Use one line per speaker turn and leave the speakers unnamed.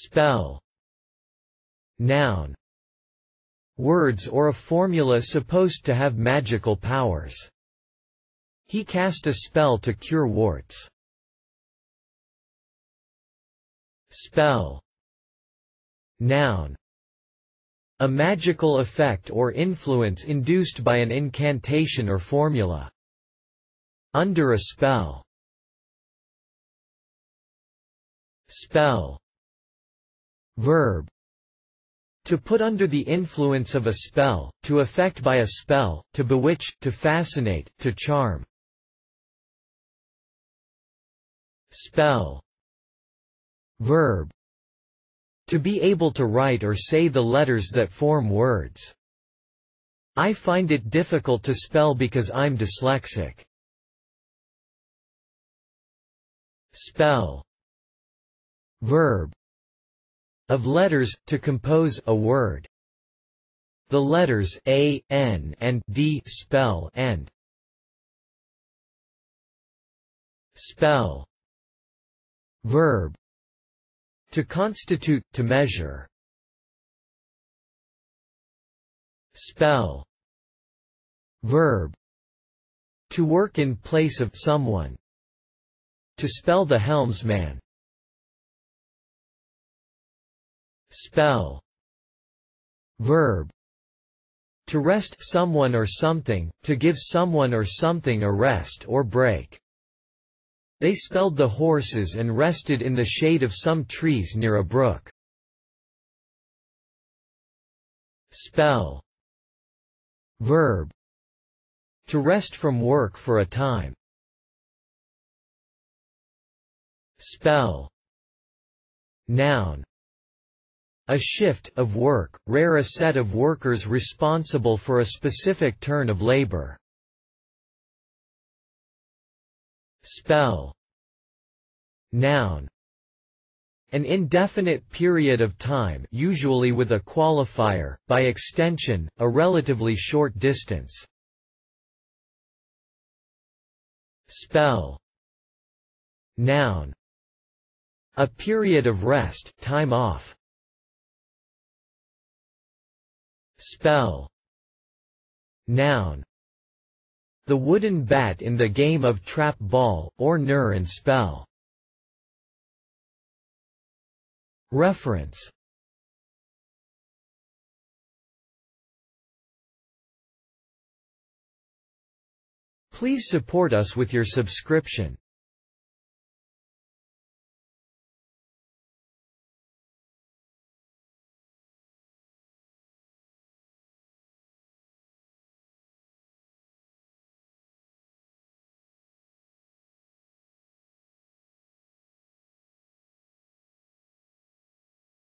Spell Noun Words or a formula supposed to have magical powers. He cast a spell to cure warts. Spell Noun A magical effect or influence induced by an incantation or formula. Under a spell Spell Verb to put under the influence of a spell, to affect by a spell, to bewitch, to fascinate, to charm. Spell Verb To be able to write or say the letters that form words. I find it difficult to spell because I'm dyslexic. Spell Verb of letters, to compose a word. The letters a, n and d spell and spell. Verb. To constitute, to measure. Spell. Verb. To work in place of someone. To spell the helmsman Spell Verb To rest someone or something, to give someone or something a rest or break. They spelled the horses and rested in the shade of some trees near a brook. Spell Verb To rest from work for a time. Spell Noun a shift of work, rare a set of workers responsible for a specific turn of labor. Spell Noun An indefinite period of time usually with a qualifier, by extension, a relatively short distance. Spell Noun A period of rest time off. Spell Noun The wooden bat in the game of trap ball, or knurr and spell. Reference Please support us with your subscription.